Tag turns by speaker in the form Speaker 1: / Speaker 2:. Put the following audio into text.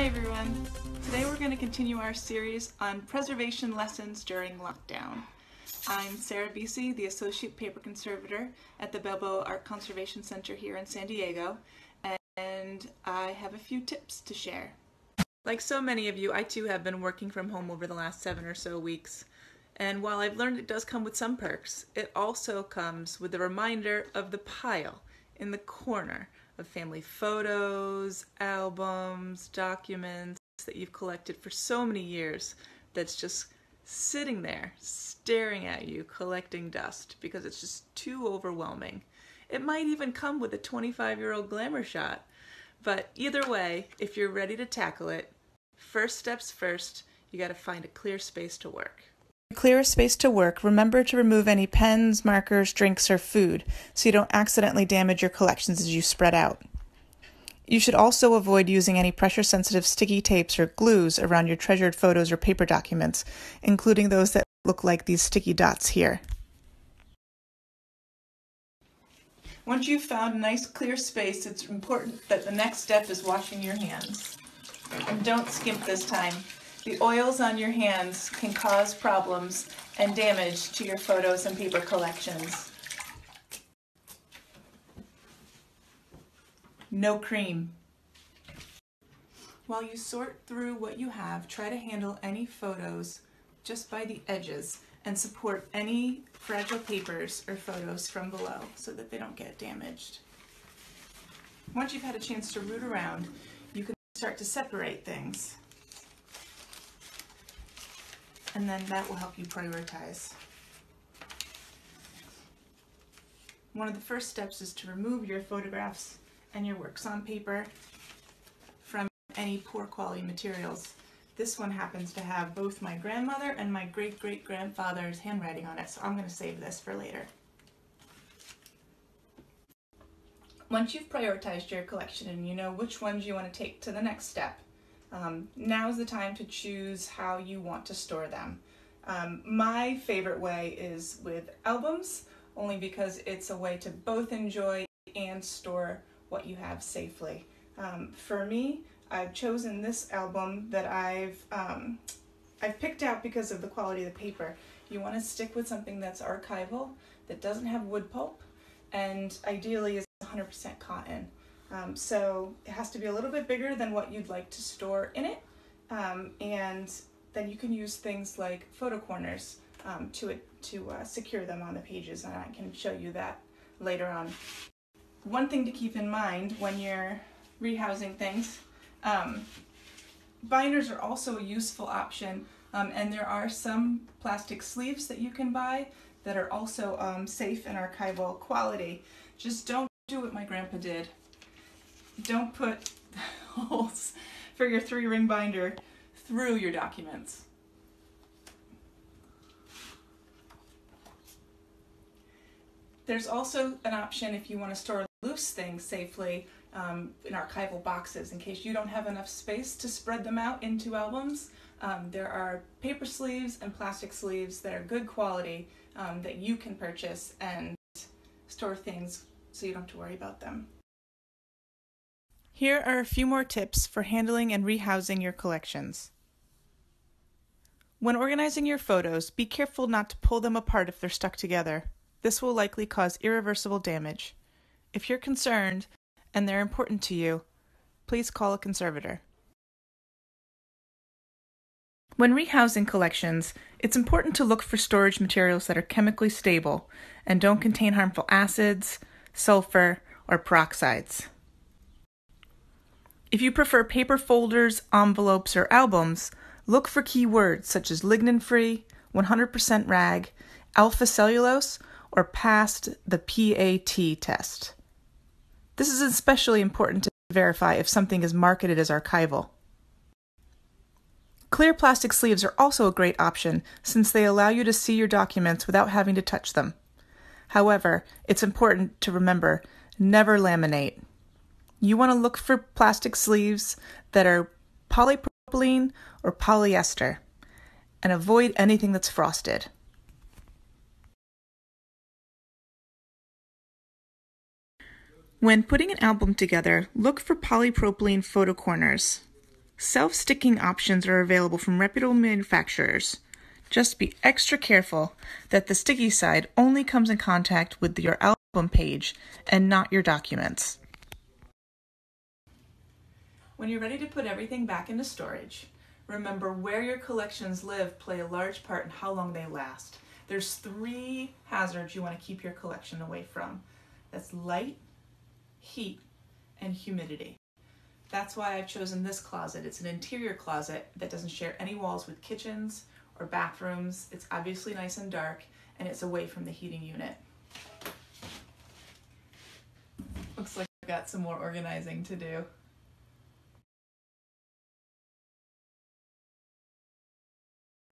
Speaker 1: Hi everyone! Today we're going to continue our series on preservation lessons during lockdown. I'm Sara Bisi, the Associate Paper Conservator at the Balboa Art Conservation Center here in San Diego, and I have a few tips to share. Like so many of you, I too have been working from home over the last seven or so weeks. And while I've learned it does come with some perks, it also comes with the reminder of the pile in the corner of family photos, albums, documents that you've collected for so many years that's just sitting there staring at you collecting dust because it's just too overwhelming. It might even come with a 25 year old glamour shot. But either way, if you're ready to tackle it, first steps first, you got to find a clear space to work.
Speaker 2: To clear a space to work, remember to remove any pens, markers, drinks, or food so you don't accidentally damage your collections as you spread out. You should also avoid using any pressure sensitive sticky tapes or glues around your treasured photos or paper documents, including those that look like these sticky dots here.
Speaker 1: Once you've found a nice clear space, it's important that the next step is washing your hands. And don't skimp this time. The oils on your hands can cause problems and damage to your photos and paper collections. No cream. While you sort through what you have, try to handle any photos just by the edges and support any fragile papers or photos from below so that they don't get damaged. Once you've had a chance to root around, you can start to separate things and then that will help you prioritize. One of the first steps is to remove your photographs and your works on paper from any poor quality materials. This one happens to have both my grandmother and my great-great-grandfather's handwriting on it, so I'm going to save this for later. Once you've prioritized your collection and you know which ones you want to take to the next step, um, is the time to choose how you want to store them. Um, my favorite way is with albums, only because it's a way to both enjoy and store what you have safely. Um, for me, I've chosen this album that I've um, I've picked out because of the quality of the paper. You want to stick with something that's archival, that doesn't have wood pulp, and ideally is 100% cotton. Um, so it has to be a little bit bigger than what you'd like to store in it. Um, and then you can use things like photo corners um, to, to uh, secure them on the pages and I can show you that later on. One thing to keep in mind when you're rehousing things, um, binders are also a useful option um, and there are some plastic sleeves that you can buy that are also um, safe and archival quality. Just don't do what my grandpa did don't put holes for your three ring binder through your documents. There's also an option if you want to store loose things safely um, in archival boxes in case you don't have enough space to spread them out into albums. Um, there are paper sleeves and plastic sleeves that are good quality um, that you can purchase and store things so you don't have to worry about them.
Speaker 2: Here are a few more tips for handling and rehousing your collections. When organizing your photos, be careful not to pull them apart if they're stuck together. This will likely cause irreversible damage. If you're concerned and they're important to you, please call a conservator. When rehousing collections, it's important to look for storage materials that are chemically stable and don't contain harmful acids, sulfur, or peroxides. If you prefer paper folders, envelopes, or albums, look for keywords such as lignin free, 100% rag, alpha cellulose, or passed the PAT test. This is especially important to verify if something is marketed as archival. Clear plastic sleeves are also a great option since they allow you to see your documents without having to touch them. However, it's important to remember never laminate. You want to look for plastic sleeves that are polypropylene or polyester and avoid anything that's frosted. When putting an album together, look for polypropylene photo corners. Self sticking options are available from reputable manufacturers. Just be extra careful that the sticky side only comes in contact with your album page and not your documents.
Speaker 1: When you're ready to put everything back into storage, remember where your collections live play a large part in how long they last. There's three hazards you want to keep your collection away from. That's light, heat, and humidity. That's why I've chosen this closet. It's an interior closet that doesn't share any walls with kitchens or bathrooms. It's obviously nice and dark and it's away from the heating unit. Looks like I've got some more organizing to do.